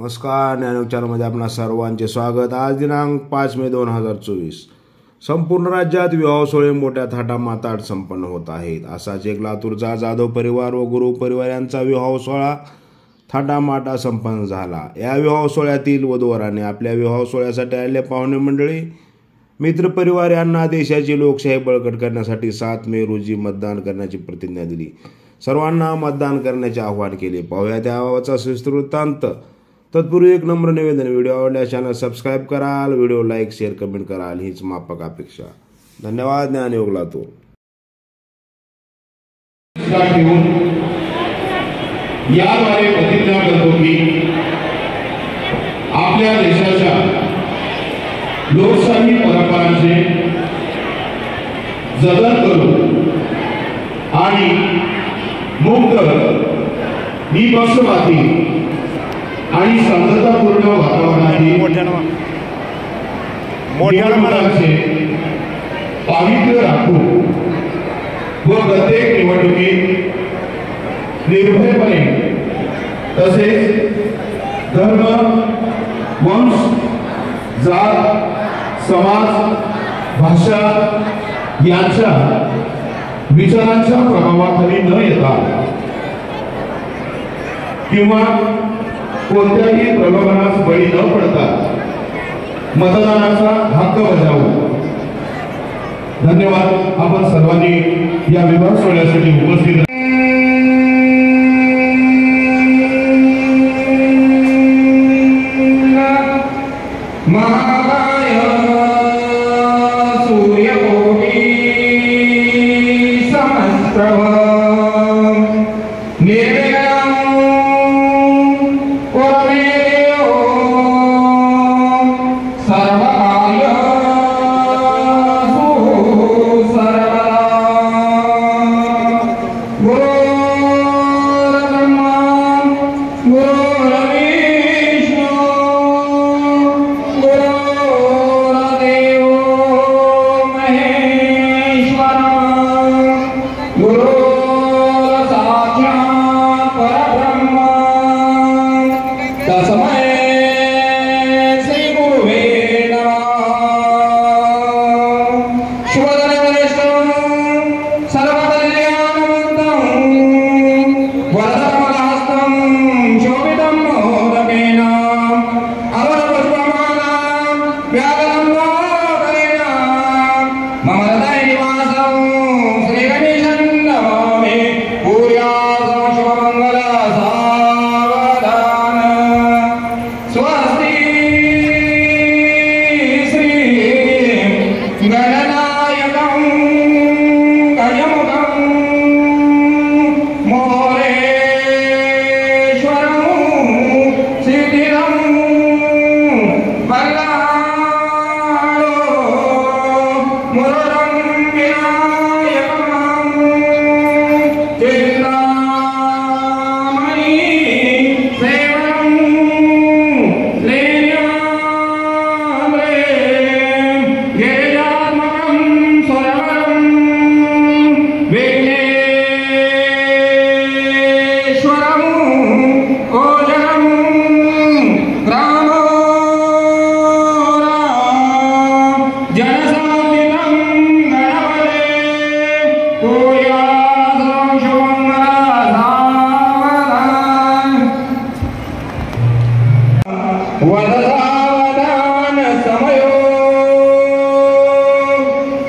नमस्कार ज्ञानोच्चारमध्ये आपणा सर्वांचे स्वागत. आज दिनांक पाच मे दोन हजार चोवीस. संपूर्ण राज्यात विवाह सोहळे मोठ्या थाटामाताट संपन्न होत आहेत. असाच एक लातूरचा जाधव परिवार व गुरु परिवार यांचा विवाह सोहळा थाटामाटा संपन्न झाला. या विवाह सोहळ्यातील वधूवराने आपल्या विवाह सोहळ्यासाठी आलेल्या पाहुणे मंडळी मित्रपरिवार यांना देशाची लोकशाही बळकट करण्यासाठी सात मे रोजी मतदान करण्याची प्रतिज्ञा दिली. सर्वांना मतदान करण्याचे आवाहन केले. पाहूया त्याबाबतचा सविस्तर तत्पूर्वी एक नम्र निवेदन व्हिडिओ आवडल्यास चॅनल सबस्क्राईब कराल व्हिडिओ लाईक शेअर कमेंट कराल हीच मापक अपेक्षा. धन्यवाद ज्ञानयोग लातूर. तो याद्वारे प्रतिज्ञा करतो की आपल्या देशाच्या लोकशाही परंपरांचे जतन करू आणि मुक्त निपक्षपाती आणि शांततापूर्ण निवडणुकांचे पावित्र्य राखू व प्रत्येक निवडणुकीत निर्भयपणे तसेच धर्म वंश जात समाज भाषा यांच्या विचारांच्या प्रभावाखाली न येता किंवा कोणत्याही प्रलोभनास बळी न पडता मतदानाचा हक्क बजावू. धन्यवाद. आपण सर्वांनी या विवाह सोहळ्यासाठी उपस्थित महाकाय सूर्यकोटि सहस्रव Sarah